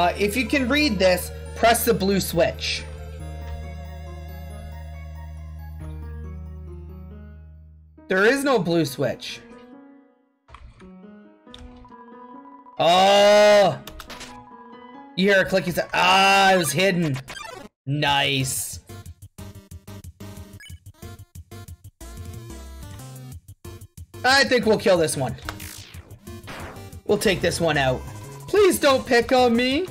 Uh, if you can read this, press the blue switch. There is no blue switch. Oh! You hear a clicky sound. Ah, it was hidden. Nice. I think we'll kill this one. We'll take this one out. Please don't pick on me.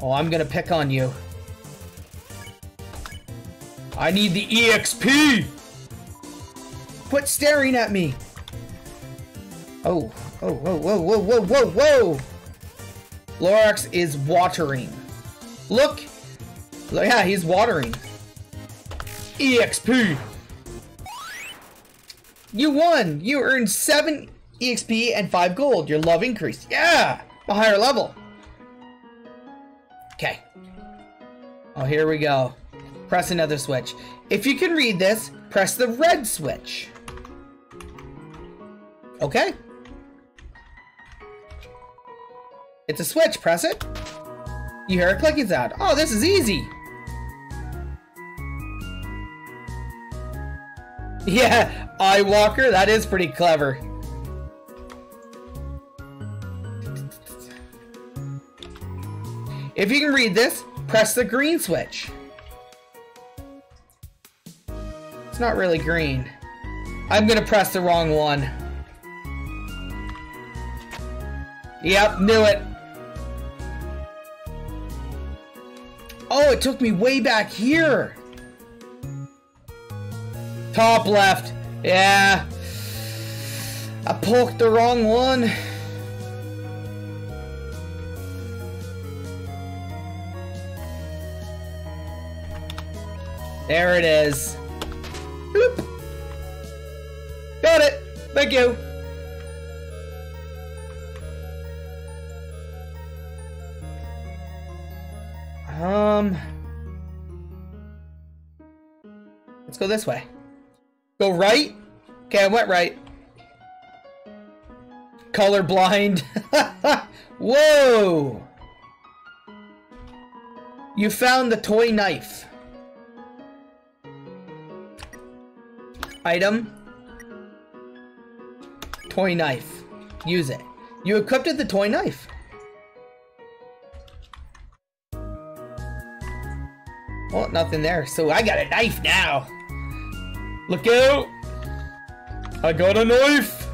Oh, I'm gonna pick on you. I need the EXP! Quit staring at me! Oh, oh, whoa, whoa, whoa, whoa, whoa, whoa! Lorax is watering. Look! Yeah, he's watering. EXP! You won! You earned 7 EXP and 5 gold. Your love increased. Yeah! A higher level. Okay. Oh, here we go. Press another switch. If you can read this, press the red switch. Okay. It's a switch. Press it. You hear a clicking sound. Oh, this is easy. Yeah, Eye Walker, that is pretty clever. If you can read this, press the green switch. It's not really green. I'm gonna press the wrong one. Yep, knew it. Oh, it took me way back here. Top left. Yeah. I poked the wrong one. There it is. Bloop. Got it. Thank you. Um. Let's go this way. Go right? Okay, I went right. Colorblind. Whoa! You found the toy knife. Item. Toy knife. Use it. You equipped the toy knife. Well, nothing there. So I got a knife now. Look out! I got a knife!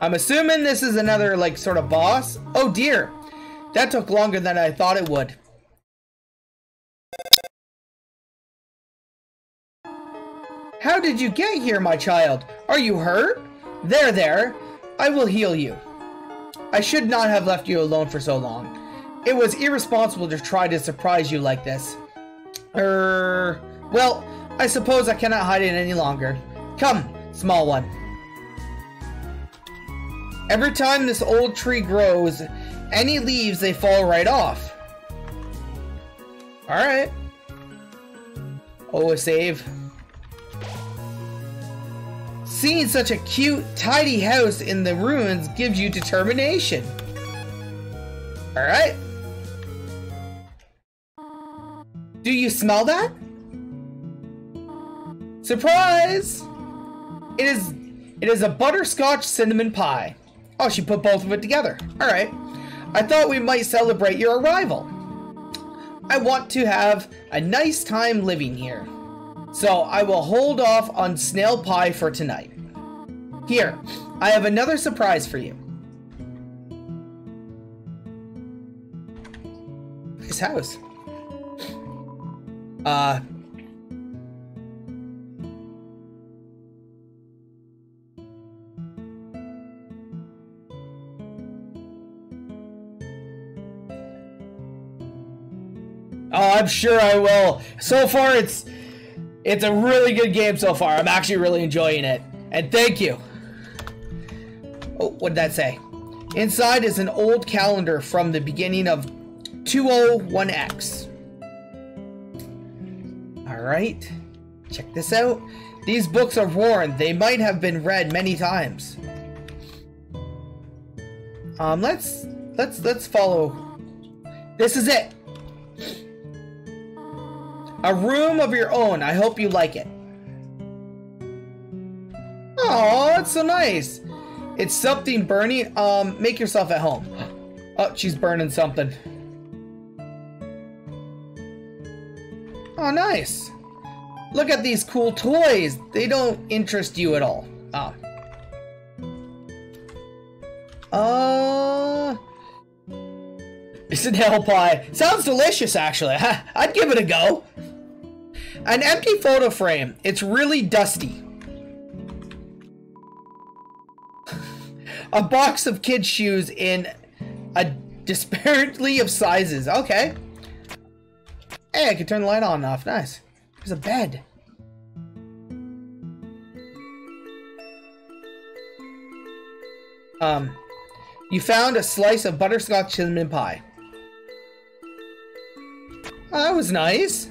I'm assuming this is another, like, sort of boss. Oh dear! That took longer than I thought it would. How did you get here, my child? Are you hurt? There, there. I will heal you. I should not have left you alone for so long. It was irresponsible to try to surprise you like this. Er, well, I suppose I cannot hide it any longer. Come, small one. Every time this old tree grows, any leaves, they fall right off. Alright. Oh, a save. Seeing such a cute, tidy house in the ruins gives you determination. Alright. Do you smell that? Surprise! It is it is a butterscotch cinnamon pie. Oh, she put both of it together. Alright. I thought we might celebrate your arrival. I want to have a nice time living here. So I will hold off on snail pie for tonight. Here, I have another surprise for you. His house. Uh. Oh, I'm sure I will. So far, it's it's a really good game so far. I'm actually really enjoying it. And thank you. What did that say? Inside is an old calendar from the beginning of 201X. Alright, check this out. These books are worn. They might have been read many times. Um, let's let's let's follow. This is it. A room of your own. I hope you like it. Oh, that's so nice. It's something burning. Um, make yourself at home. Oh, she's burning something. Oh, nice. Look at these cool toys. They don't interest you at all. Oh. Uh... It's an apple pie. Sounds delicious, actually. I'd give it a go. An empty photo frame. It's really dusty. A box of kids' shoes in a disparately of sizes. Okay. Hey, I can turn the light on and off. Nice. There's a bed. Um, you found a slice of butterscotch cinnamon pie. Oh, that was nice.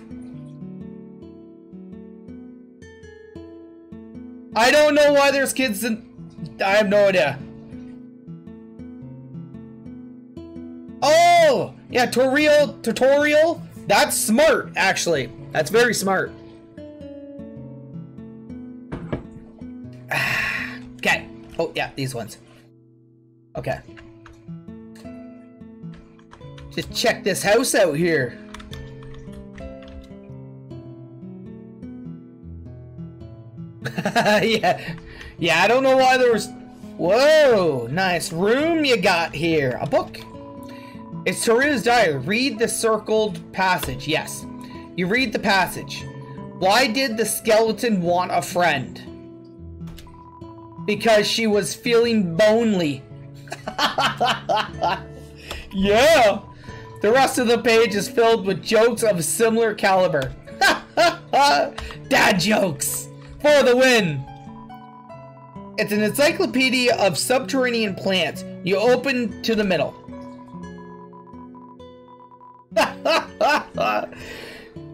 I don't know why there's kids in... I have no idea. Yeah, tutorial, tutorial. That's smart, actually. That's very smart. okay. Oh, yeah, these ones. Okay. Just check this house out here. yeah. Yeah, I don't know why there was... Whoa, nice room you got here. A book. It's Toriel's diary. Read the circled passage. Yes. You read the passage. Why did the skeleton want a friend? Because she was feeling bonely. yeah! The rest of the page is filled with jokes of similar caliber. Dad jokes! For the win! It's an encyclopedia of subterranean plants. You open to the middle.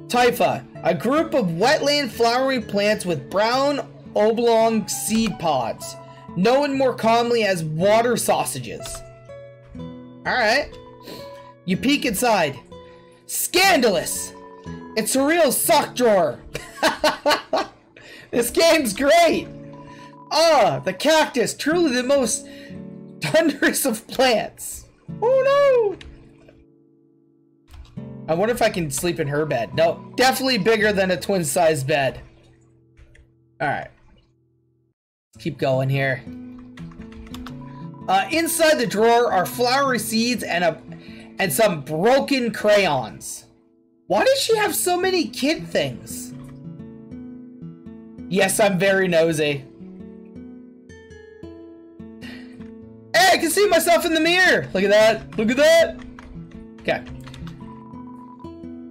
Typha, a group of wetland flowering plants with brown oblong seed pods, known more commonly as water sausages. Alright. You peek inside. Scandalous! It's a real sock drawer! this game's great! Ah, the cactus, truly the most thunderous of plants. Oh no! I wonder if I can sleep in her bed. No, definitely bigger than a twin size bed. Alright. Keep going here. Uh, inside the drawer are flowery seeds and a and some broken crayons. Why does she have so many kid things? Yes, I'm very nosy. Hey, I can see myself in the mirror. Look at that. Look at that. Okay.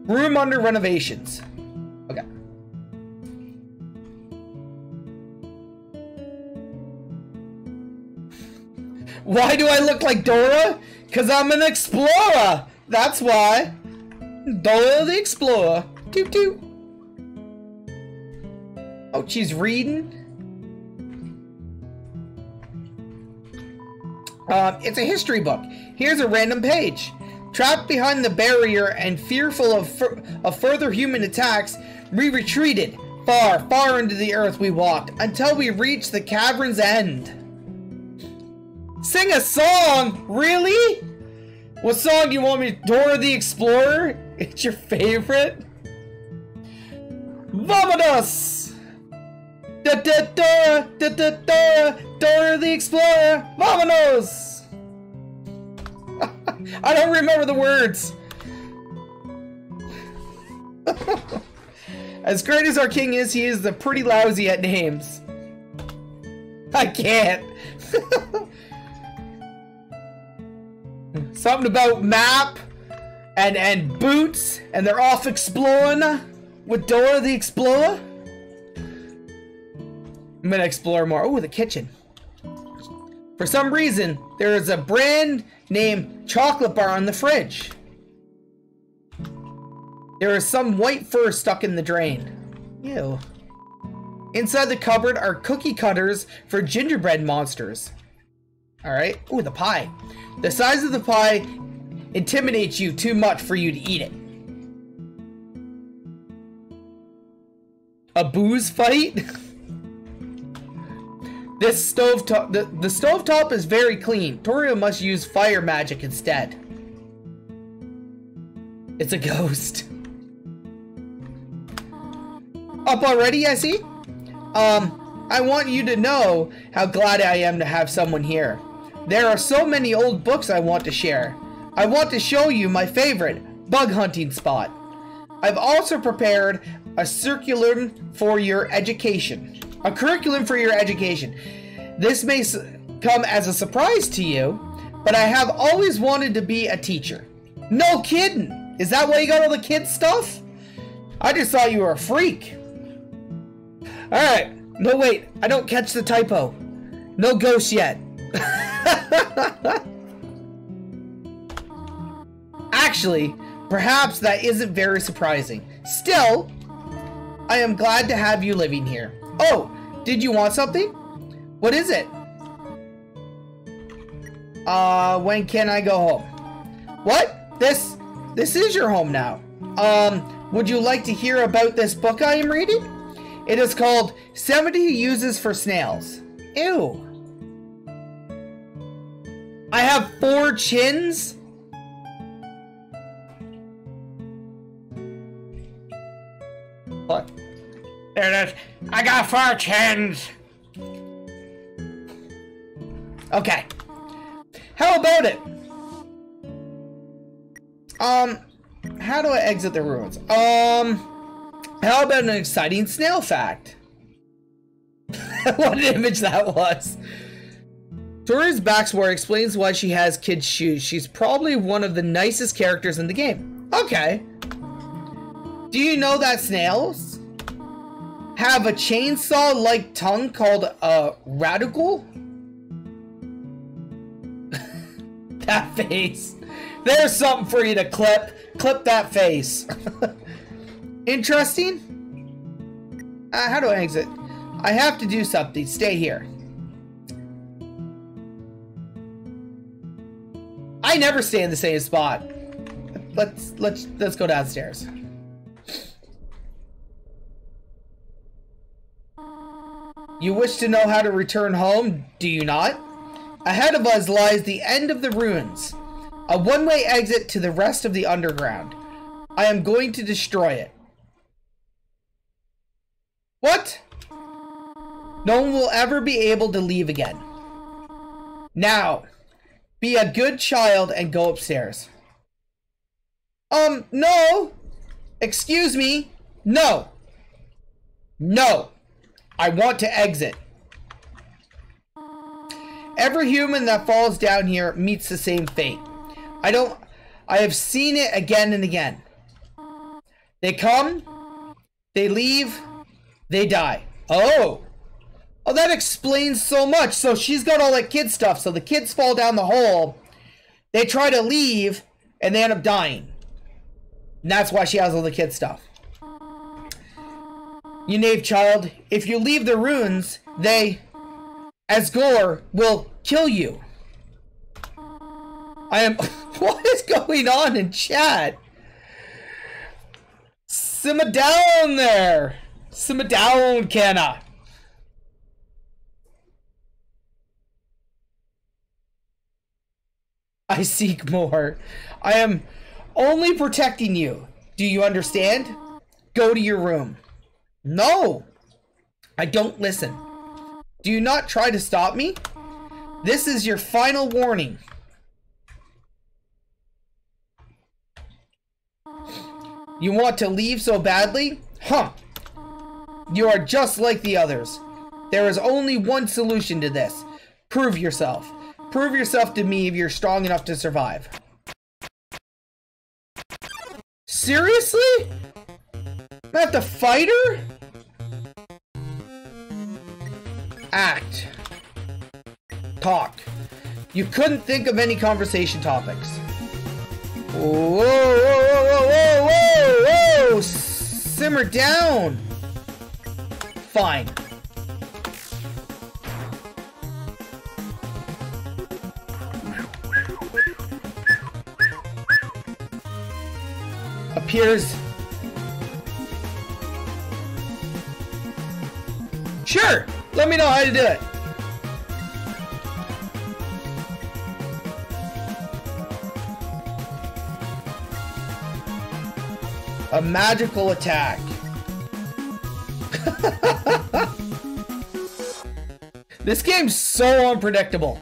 Room under renovations. Okay. Why do I look like Dora? Because I'm an explorer. That's why. Dora the Explorer. Toot toot. Oh, she's reading. Um, it's a history book. Here's a random page. Trapped behind the barrier and fearful of, of further human attacks, we retreated. Far, far into the earth we walked, until we reached the cavern's end. Sing a song? Really? What song you want me? To- Dora the Explorer? It's your favorite? Vamonos! Da da da da da da Dora the Explorer! Vamonos! I don't remember the words. as great as our king is, he is the pretty lousy at names. I can't. Something about map and and boots, and they're off exploring with Dora the Explorer. I'm gonna explore more. Oh, the kitchen. For some reason, there is a brand name chocolate bar on the fridge. There is some white fur stuck in the drain. Ew. Inside the cupboard are cookie cutters for gingerbread monsters. Alright. Ooh, the pie. The size of the pie intimidates you too much for you to eat it. A booze fight? this stove the, the stove top is very clean. Toriel must use fire magic instead. It's a ghost. Up already, I see? Um, I want you to know how glad I am to have someone here. There are so many old books I want to share. I want to show you my favorite bug hunting spot. I've also prepared a curriculum for your education. A curriculum for your education. This may come as a surprise to you, but I have always wanted to be a teacher. No kidding! Is that why you got all the kid stuff? I just thought you were a freak. Alright. No, wait. I don't catch the typo. No ghost yet. Actually, perhaps that isn't very surprising. Still, I am glad to have you living here. Oh, did you want something? What is it? Uh, when can I go home? What? This, this is your home now. Um, would you like to hear about this book I am reading? It is called 70 Uses for Snails. Ew. I have four chins? What? There it is. I got four chins. Okay. How about it? Um, how do I exit the ruins? Um, how about an exciting snail fact? what an image that was. Tori's backstory explains why she has kids' shoes. She's probably one of the nicest characters in the game. Okay. Do you know that snails have a chainsaw-like tongue called a radula? that face. There's something for you to clip. Clip that face. Interesting. Uh, how do I exit? I have to do something. Stay here. I never stay in the same spot. Let's let's let's go downstairs. You wish to know how to return home, do you not? Ahead of us lies the end of the ruins, a one-way exit to the rest of the underground. I am going to destroy it. What? No one will ever be able to leave again. Now, be a good child and go upstairs. Um, no! Excuse me? No! No! I want to exit. Every human that falls down here meets the same fate. I don't... I have seen it again and again. They come, they leave, they die. Oh! Oh, that explains so much. So she's got all that kid stuff. So the kids fall down the hole. They try to leave, and they end up dying. And that's why she has all the kid stuff. You knave child, if you leave the ruins, they, Asgore, will kill you. I am... what is going on in chat? Simmer down there. Simmer down, Kenna. I seek more. I am only protecting you. Do you understand? Go to your room. No! I don't listen. Do you not try to stop me? This is your final warning. You want to leave so badly? Huh. You are just like the others. There is only one solution to this. Prove yourself. Prove yourself to me if you're strong enough to survive. Seriously? Not the fighter? Act. Talk. You couldn't think of any conversation topics. Whoa, whoa, whoa, whoa, whoa, whoa! Simmer down! Fine. Appears Sure, let me know how to do it. A magical attack. this game's so unpredictable.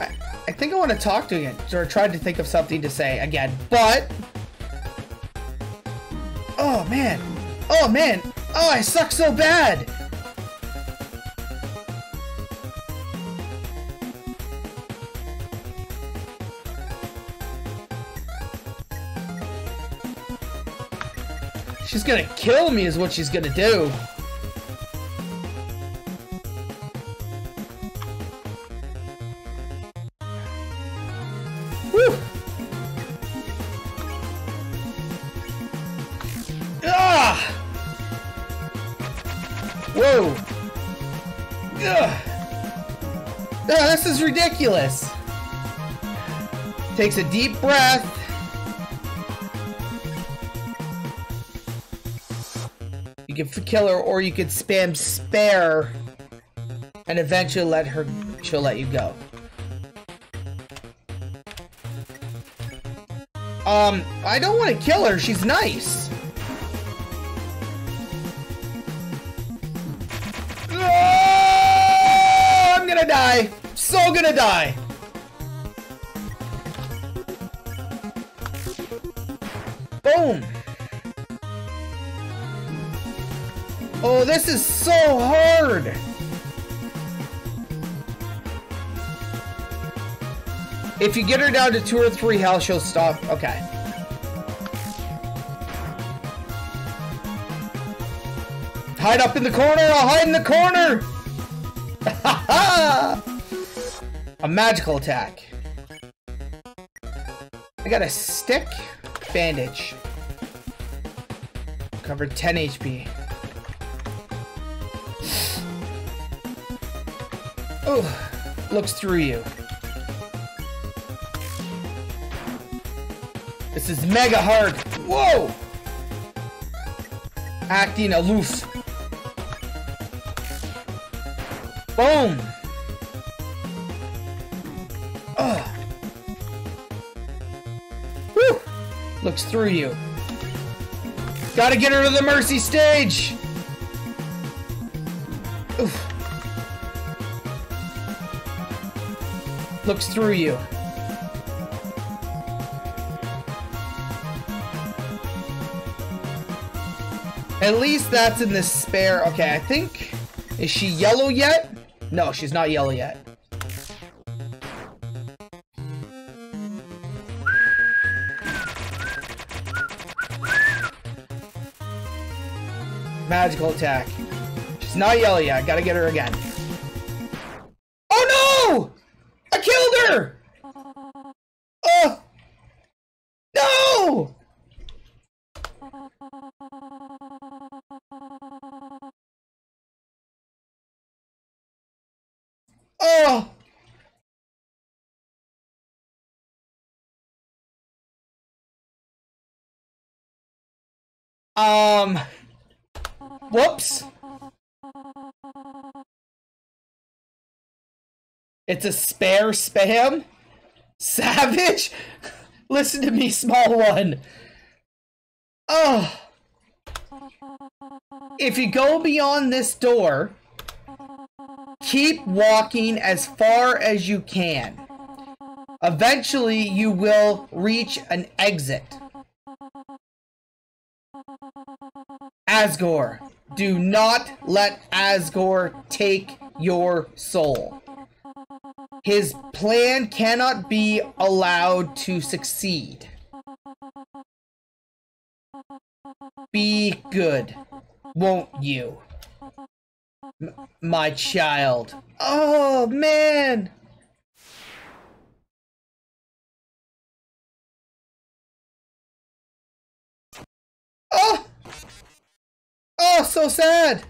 I, I think I want to talk to him or try to think of something to say again, but... Oh, man. Oh, man. Oh, I suck so bad. She's gonna kill me is what she's gonna do. Ridiculous. Takes a deep breath. You can kill her, or you could spam spare, and eventually let her. She'll let you go. Um, I don't want to kill her. She's nice. Oh, I'm gonna die. So gonna die. Boom. Oh, this is so hard. If you get her down to two or three health, she'll stop. Okay. Hide up in the corner. I'll hide in the corner. a magical attack. I got a stick. Bandage. Covered 10 HP. Oh, looks through you. This is mega hard. Whoa! Acting aloof. Boom! Looks through you. Gotta get her to the mercy stage! Oof. Looks through you. At least that's in the spare. Okay, I think... Is she yellow yet? No, she's not yellow yet. Magical attack. She's not yellow yet. Gotta get her again. Oh no! I killed her! Oh! No! Oh! Um. Whoops. It's a spare spam? Savage? Listen to me, small one. Oh. If you go beyond this door, keep walking as far as you can. Eventually, you will reach an exit. Asgore, do not let Asgore take your soul. His plan cannot be allowed to succeed. Be good, won't you? M my child. Oh, man! Oh! Oh, so sad!